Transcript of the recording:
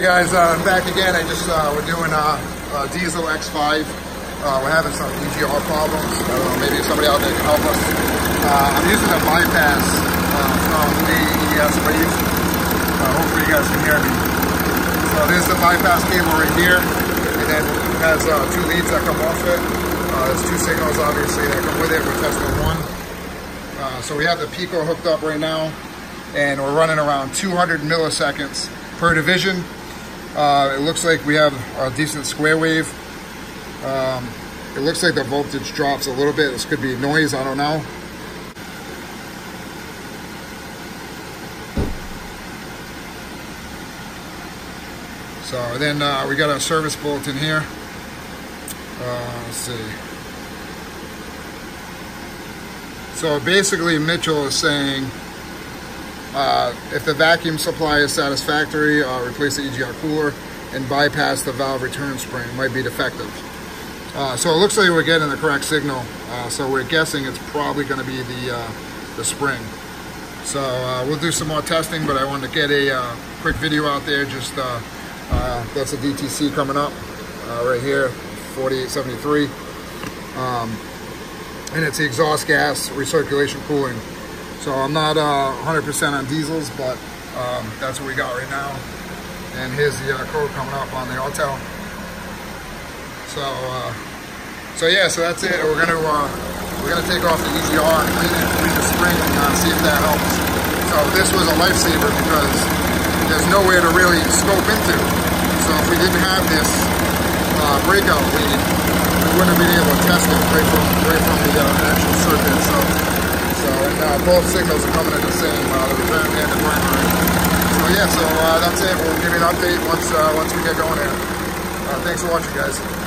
Hey guys, uh, I'm back again. I just uh, we're doing a, uh, diesel X5. Uh, we're having some EGR problems. I don't know, maybe somebody out there can help us. Uh, I'm using a bypass uh, from AES Wave. Uh, hopefully you guys can hear me. So there's the bypass cable right here, and then it has uh, two leads that come off it. Uh, there's two signals obviously that come with it. We're testing one. Uh, so we have the Pico hooked up right now, and we're running around 200 milliseconds per division. Uh, it looks like we have a decent square wave. Um, it looks like the voltage drops a little bit. This could be noise, I don't know. So then uh, we got a service bulletin here. Uh, let's see. So basically Mitchell is saying uh, if the vacuum supply is satisfactory, uh, replace the EGR cooler and bypass the valve return spring. It might be defective. Uh, so it looks like we're getting the correct signal. Uh, so we're guessing it's probably going to be the uh, the spring. So we'll do some more testing, but I wanted to get a quick video out there. Just that's a DTC coming up right here, 4873. Um, and it's the exhaust gas recirculation cooling. So I'm not 100% uh, on diesels, but um, that's what we got right now. And here's the uh, code coming up on the Autel. So, uh, so yeah, so that's it. We're gonna uh, we're gonna take off the EGR and clean it, clean the spring, and uh, see if that helps. So this was a lifesaver because there's nowhere to really scope into. So if we didn't have this breakout lead, we wouldn't have been able to test it right from right from the actual uh, both signals are coming in the same, uh, the return and the primary. So yeah, so uh, that's it. We'll give you an update once uh, once we get going here. Uh, thanks for watching, guys.